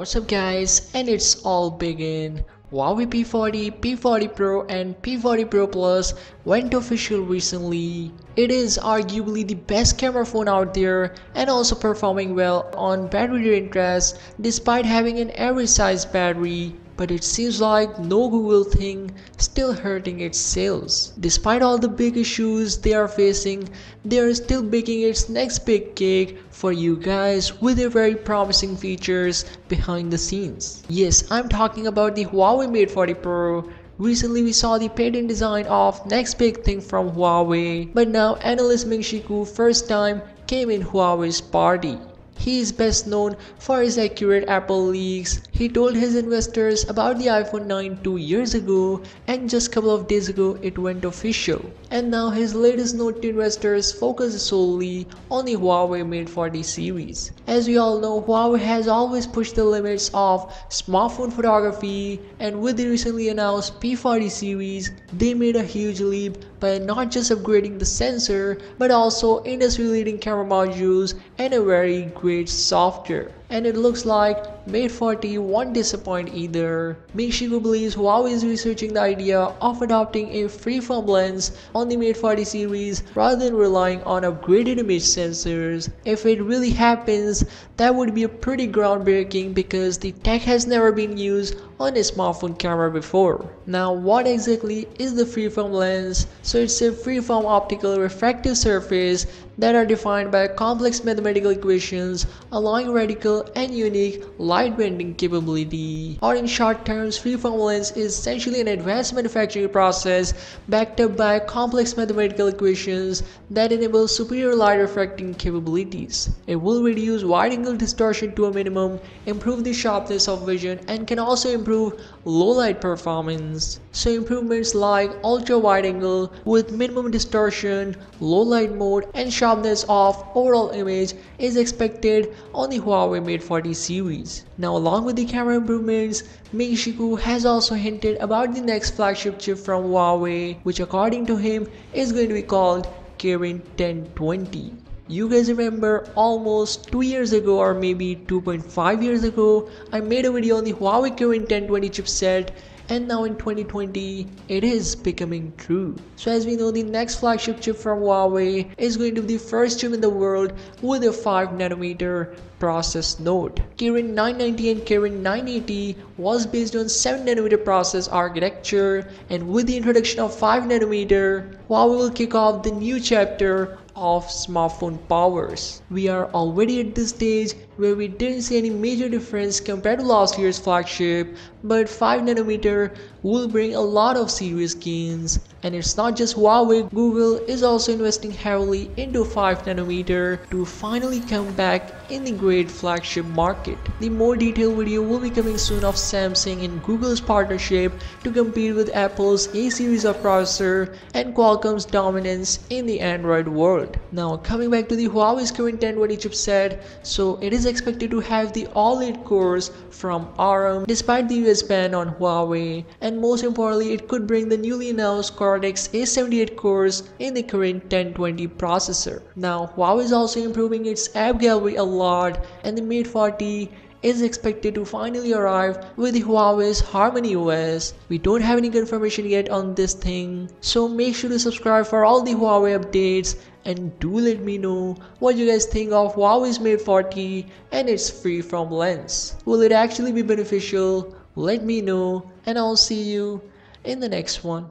What's up guys and it's all begin. Huawei P40, P40 Pro and P40 Pro Plus went official recently. It is arguably the best camera phone out there and also performing well on battery drain despite having an average size battery but it seems like no Google thing still hurting its sales. Despite all the big issues they are facing, they are still baking its next big cake for you guys with their very promising features behind the scenes. Yes, I'm talking about the Huawei Mate 40 Pro Recently we saw the patent design of next big thing from Huawei, but now analyst Ming-Chi Kuo first time came in Huawei's party. He is best known for his accurate Apple leaks. He told his investors about the iPhone 9 two years ago and just a couple of days ago it went official. And now his latest note to investors focuses solely on the Huawei Mate 40 series. As we all know, Huawei has always pushed the limits of smartphone photography and with the recently announced P40 series, they made a huge leap by not just upgrading the sensor but also industry leading camera modules and a very great software and it looks like Mate 40 won't disappoint either. Ming-Chi Kuo believes Huawei is researching the idea of adopting a freeform lens on the Mate 40 series rather than relying on upgraded image sensors. If it really happens, that would be a pretty groundbreaking because the tech has never been used on a smartphone camera before. Now what exactly is the freeform lens? So it's a freeform optical refractive surface that are defined by complex mathematical equations allowing radical and unique light bending capability. Or in short terms, freeform lens is essentially an advanced manufacturing process backed up by complex mathematical equations that enable superior light refracting capabilities. It will reduce wide angle distortion to a minimum, improve the sharpness of vision and can also improve low light performance. So improvements like ultra wide angle with minimum distortion, low light mode and sharpness of overall image is expected on the Huawei Mate 40 series. Now along with the camera improvements, Ming-Chi has also hinted about the next flagship chip from Huawei which according to him is going to be called Kirin 1020. You guys remember almost 2 years ago or maybe 2.5 years ago, I made a video on the Huawei Kirin 1020 chipset and now in 2020 it is becoming true. So as we know the next flagship chip from Huawei is going to be the first chip in the world with a 5nm process node. Kirin 990 and Kirin 980 was based on 7nm process architecture and with the introduction of 5nm, Huawei will kick off the new chapter of smartphone powers. We are already at this stage where we didn't see any major difference compared to last year's flagship, but 5nm will bring a lot of serious gains. And it's not just Huawei, Google is also investing heavily into 5nm to finally come back in the great flagship market. The more detailed video will be coming soon of Samsung and Google's partnership to compete with Apple's A series of processor and Qualcomm's dominance in the Android world. Now coming back to the Huawei's Kirin 1020 chipset, so it is expected to have the all-8 cores from ARM despite the US ban on Huawei and most importantly it could bring the newly announced Cortex A78 cores in the Kirin 1020 processor. Now Huawei is also improving its app gallery a lot and the Mate 40 is expected to finally arrive with the Huawei's Harmony OS. We don't have any confirmation yet on this thing, so make sure to subscribe for all the Huawei updates and do let me know what you guys think of Huawei's Mate 40 and its freeform lens. Will it actually be beneficial? Let me know and I'll see you in the next one.